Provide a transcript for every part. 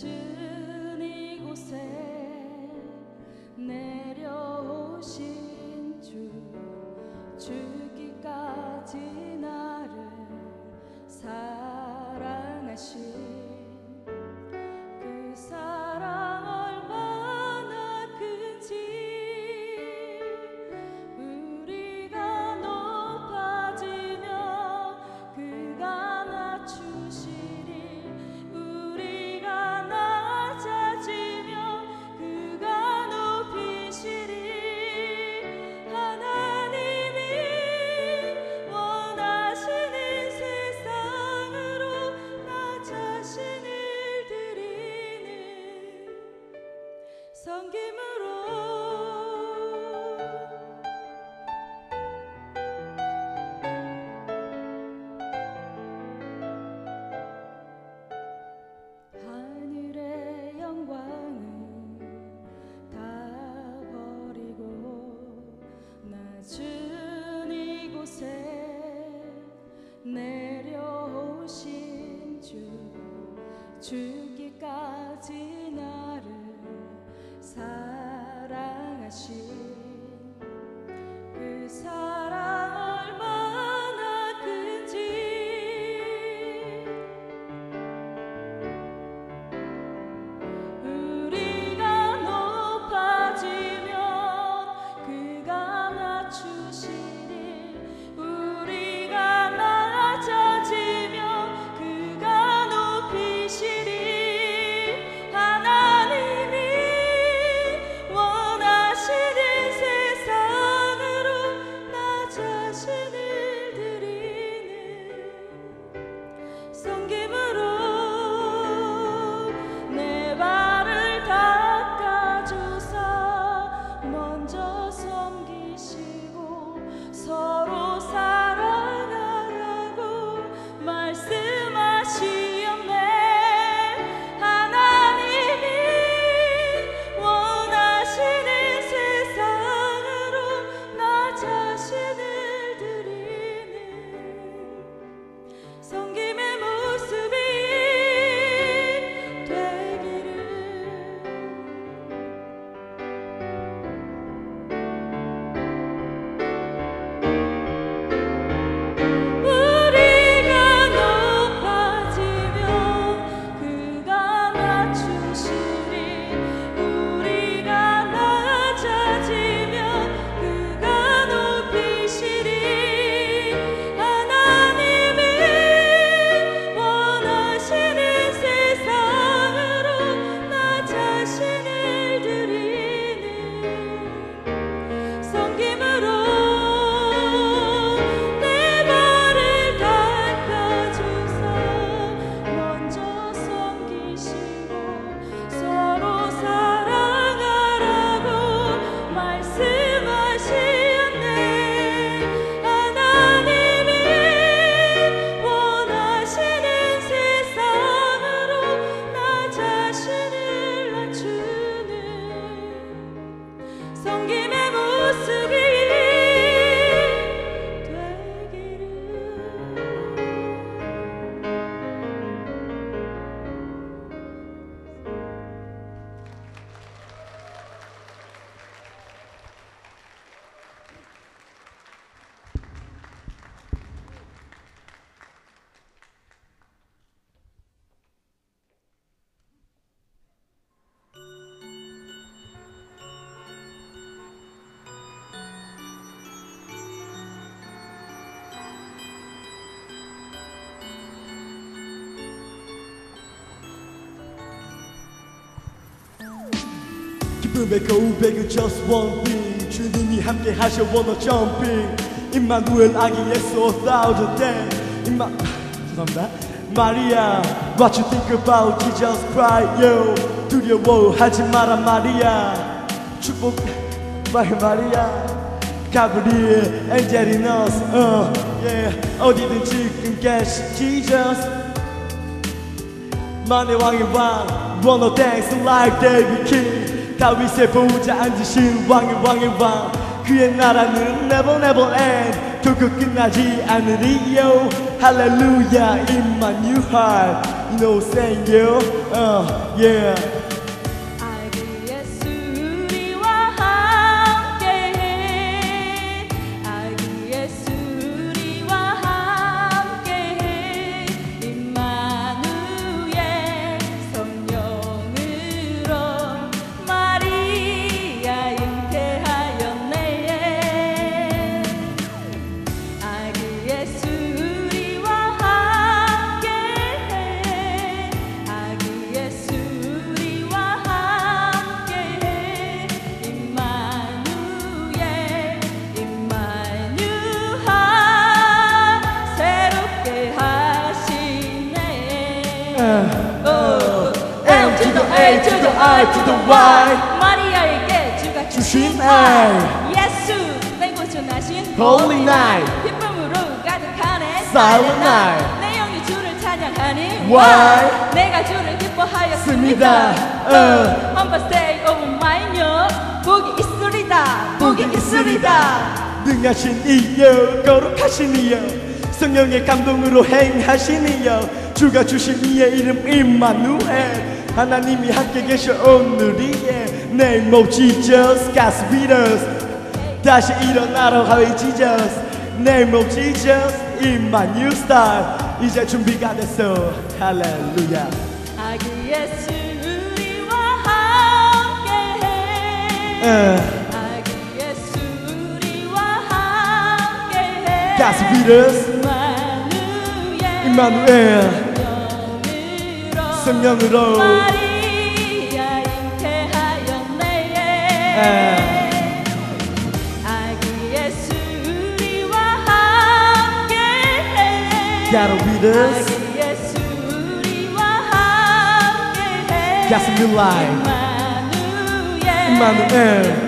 to 꿈에 go big just one thing 주님이 함께 하셔 원어 jumping 임마누엘 아기에서 thousand day 임마 죄송합니다 마리아 What you think about Jesus Christ yo 두려워하지 마라 마리아 축복 마이 마리아 가브리엘 엔젤이너스 어, yeah. 어디든 지금 계신 Jesus 만의 왕의 왕 원어 땡스 like David King 다윗의 보호자 앉으신 왕의 왕의 왕. 그의 나라는 never never end 결국 끝나지 않으리요. 할렐루야 in my new heart. No saying you. Uh, yeah. I to the Y. 마리아에게 주가 주신. 알 예수 내 구주나신 Holy night. 기쁨으로 가득하네 Silent night. 내 영이 주를 찬양하니 Why? 내가 주를 기뻐하였습니다 습니다. 어. On the day of my new 복이 있으리다 복이 있으리다 능하신 이여 거룩하신 이여 성령의 감동으로 행하신 이여 주가 주신 이의 이름 임마누엘 하나님이 함께 계셔 오늘이에 Name of Jesus God's with us 다시 일어나러 하위 Jesus Name of Jesus in my new style 이제 준비가 됐어 할렐루야 아기 예수 우리와 함께해 어, 아기 예수 우리와 함께해 God's with us 임마 누엘 임마누엘 성령으로. 성령으로 마리아 잉태하였네 에. 아기 예수 우리와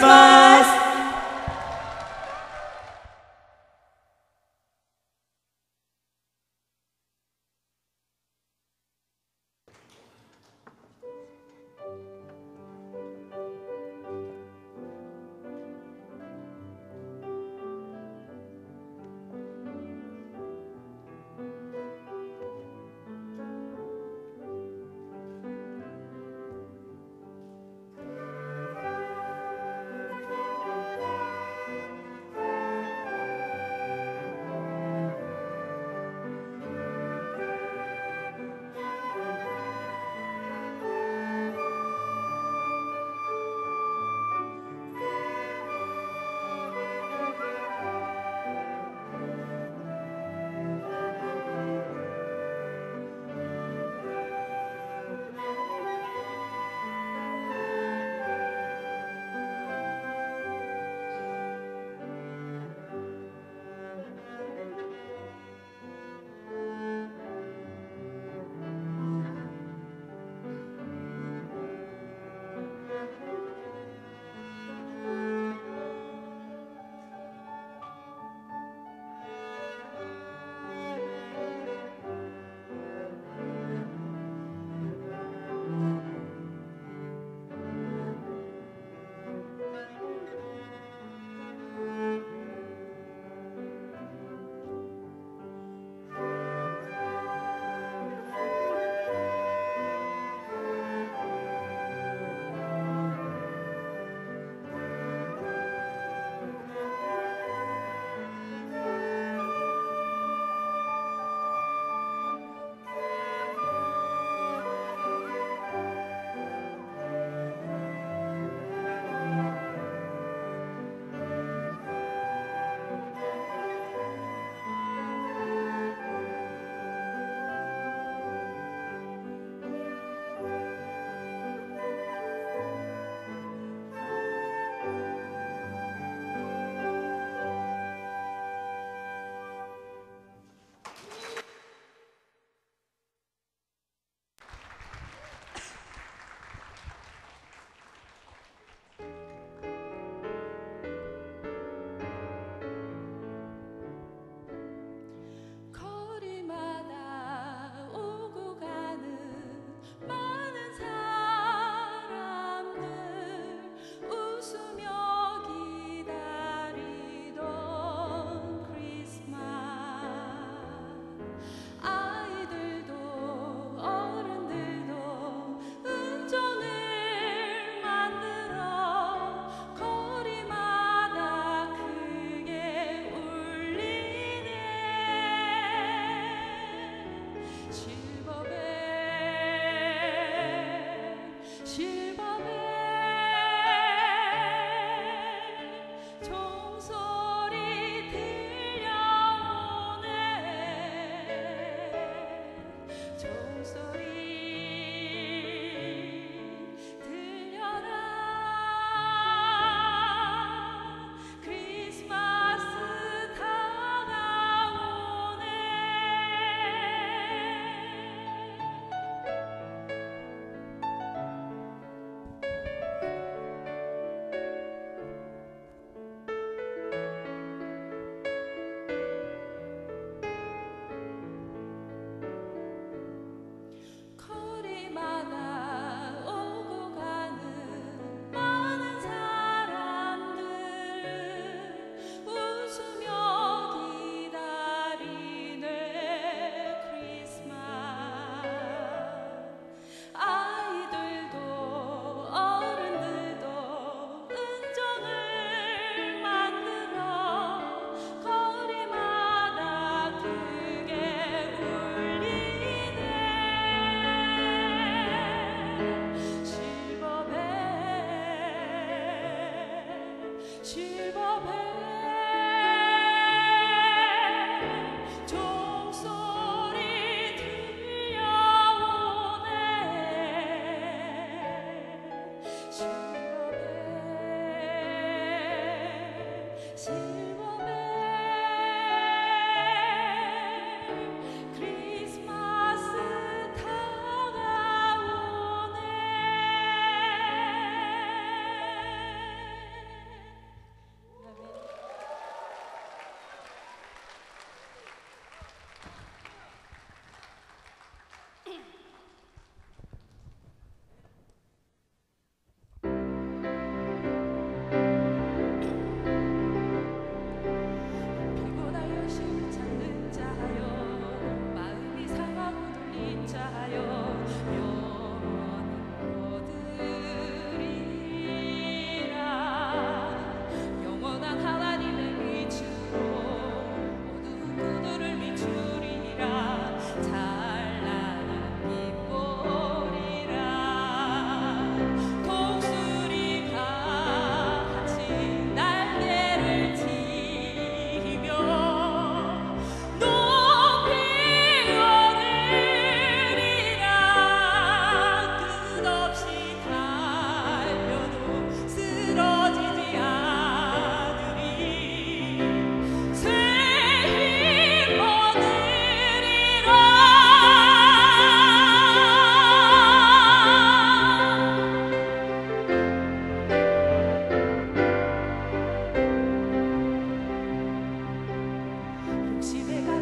메리 집에 가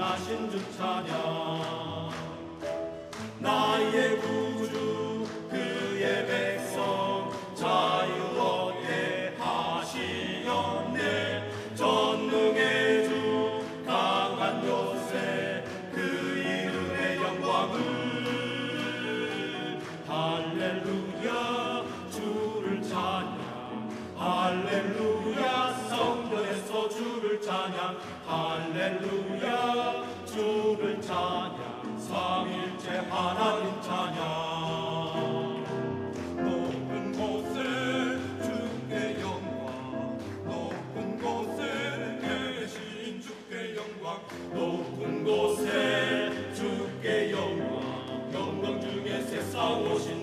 하신 주 찬양 중에